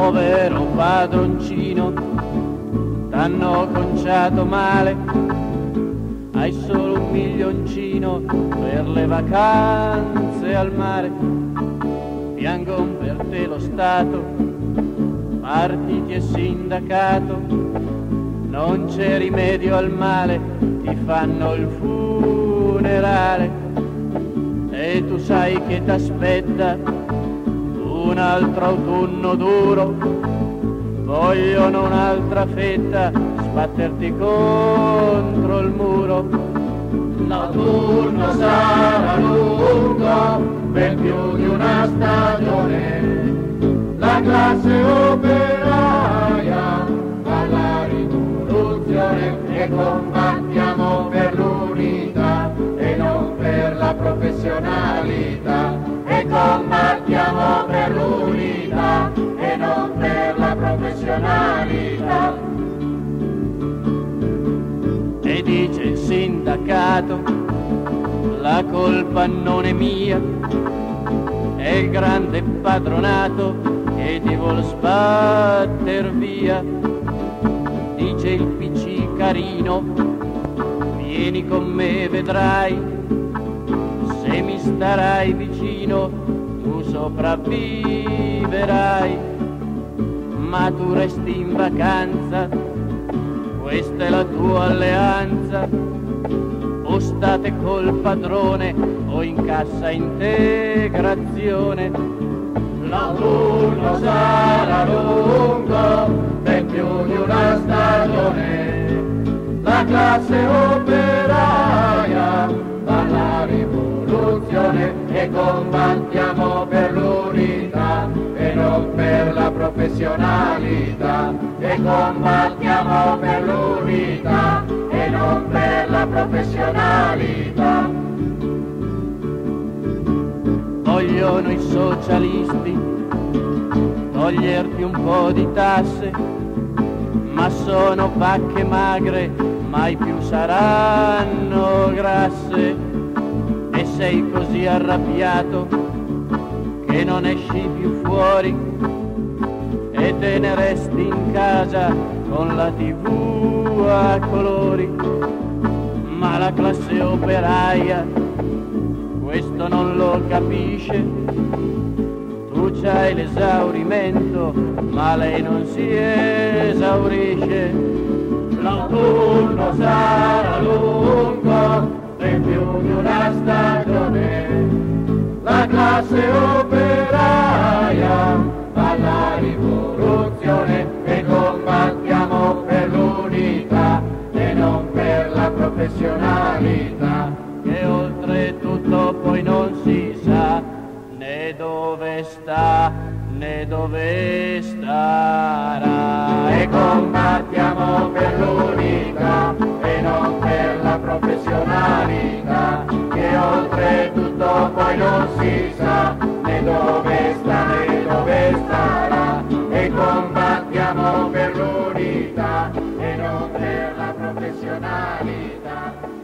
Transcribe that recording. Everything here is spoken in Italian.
povero padroncino, t'hanno conciato male, hai solo un milioncino per le vacanze al mare, piangon per te lo Stato, partiti e sindacato, non c'è rimedio al male, ti fanno il funerale. E tu sai che t'aspetta un altro autunno duro, vogliono un'altra fetta, sbatterti contro il muro. L'autunno sarà lungo, ben più di una stagione, la classe operaia alla rivoluzione e combattiamo per l'unità e non per la professionalità sindacato, la colpa non è mia, è il grande padronato che ti vuol sbatter via. Dice il PC carino, vieni con me vedrai, se mi starai vicino tu sopravviverai, ma tu resti in vacanza, questa è la tua alleanza, o state col padrone o in cassa integrazione. L'autunno sarà lungo, ben più di una stagione, la classe operaia alla rivoluzione e combattiamo per l'unità e non per la professionalità e combattiamo professionalità. Vogliono i socialisti toglierti un po' di tasse, ma sono pacche magre, mai più saranno grasse. E sei così arrabbiato che non esci più fuori e te ne resti in casa con la tv a colori. La classe operaia questo non lo capisce. Tu c'hai l'esaurimento, ma lei non si esaurisce. L'autunno sarà lungo, ne dove starà. E combattiamo per l'unità e non per la professionalità, che oltretutto poi non si sa né dove sta né dove starà. E combattiamo per l'unità e non per la professionalità.